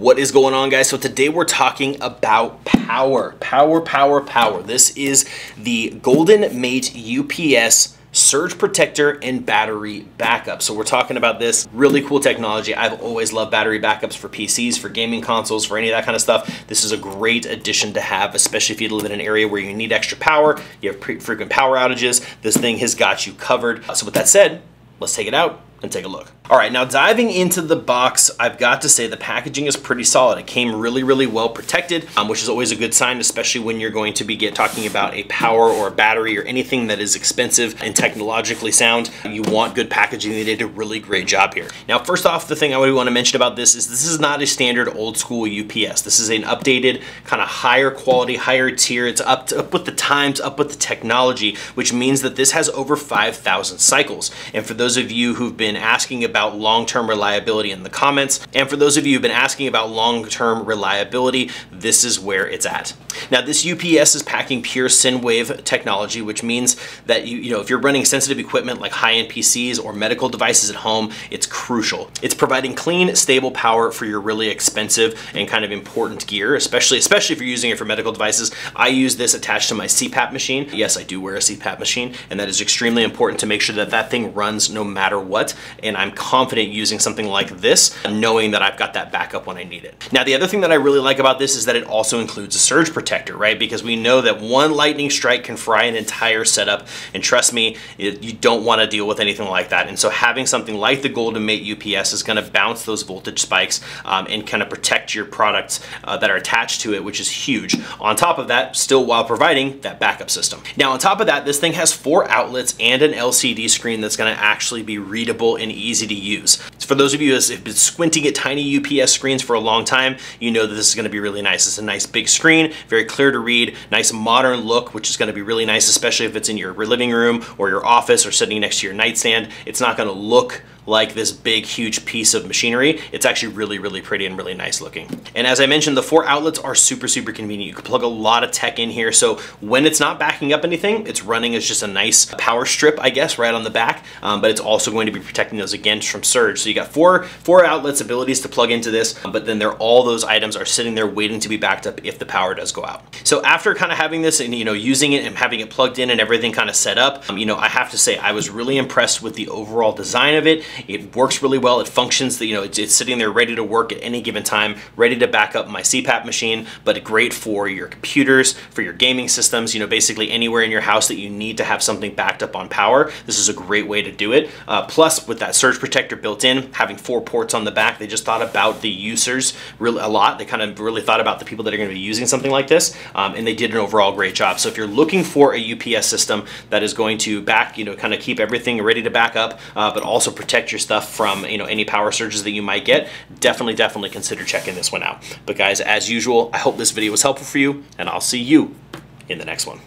What is going on guys? So today we're talking about power, power, power, power. This is the Goldenmate UPS surge protector and battery backup. So we're talking about this really cool technology. I've always loved battery backups for PCs, for gaming consoles, for any of that kind of stuff. This is a great addition to have, especially if you live in an area where you need extra power, you have frequent power outages. This thing has got you covered. So with that said, let's take it out and take a look. All right, now diving into the box, I've got to say the packaging is pretty solid. It came really, really well protected, um, which is always a good sign, especially when you're going to be get, talking about a power or a battery or anything that is expensive and technologically sound. You want good packaging. They did a really great job here. Now, first off, the thing I would want to mention about this is this is not a standard old school UPS. This is an updated, kind of higher quality, higher tier. It's up, to, up with the times, up with the technology, which means that this has over 5,000 cycles. And for those of you who've been asking about about long-term reliability in the comments. And for those of you who've been asking about long-term reliability, this is where it's at. Now this UPS is packing pure sine wave technology, which means that you, you know, if you're running sensitive equipment like high-end PCs or medical devices at home, it's crucial. It's providing clean, stable power for your really expensive and kind of important gear, especially, especially if you're using it for medical devices. I use this attached to my CPAP machine. Yes, I do wear a CPAP machine, and that is extremely important to make sure that that thing runs no matter what. And I'm confident using something like this, knowing that I've got that backup when I need it. Now, the other thing that I really like about this is that it also includes a surge protector, right? Because we know that one lightning strike can fry an entire setup. And trust me, you don't want to deal with anything like that. And so having something like the Goldenmate UPS is going to bounce those voltage spikes um, and kind of protect your products uh, that are attached to it, which is huge. On top of that, still while providing that backup system. Now, on top of that, this thing has four outlets and an LCD screen that's going to actually be readable and easy to use. For those of you who have been squinting at tiny UPS screens for a long time, you know that this is gonna be really nice. It's a nice big screen, very clear to read, nice modern look, which is gonna be really nice, especially if it's in your living room or your office or sitting next to your nightstand. It's not gonna look like this big, huge piece of machinery. It's actually really, really pretty and really nice looking. And as I mentioned, the four outlets are super, super convenient. You can plug a lot of tech in here. So when it's not backing up anything, it's running as just a nice power strip, I guess, right on the back. Um, but it's also going to be protecting those against from surge. So you got four, four outlets, abilities to plug into this, but then they're, all those items are sitting there waiting to be backed up if the power does go out. So after kind of having this and, you know, using it and having it plugged in and everything kind of set up, um, you know, I have to say I was really impressed with the overall design of it. It works really well. It functions, you know, it's, it's, sitting there ready to work at any given time, ready to back up my CPAP machine, but great for your computers, for your gaming systems, you know, basically anywhere in your house that you need to have something backed up on power. This is a great way to do it. Uh, plus, with that surge protector built in, having four ports on the back, they just thought about the users really a lot. They kind of really thought about the people that are going to be using something like this, um, and they did an overall great job. So if you're looking for a UPS system that is going to back, you know, kind of keep everything ready to back up, uh, but also protect your stuff from you know any power surges that you might get, definitely, definitely consider checking this one out. But guys, as usual, I hope this video was helpful for you, and I'll see you in the next one.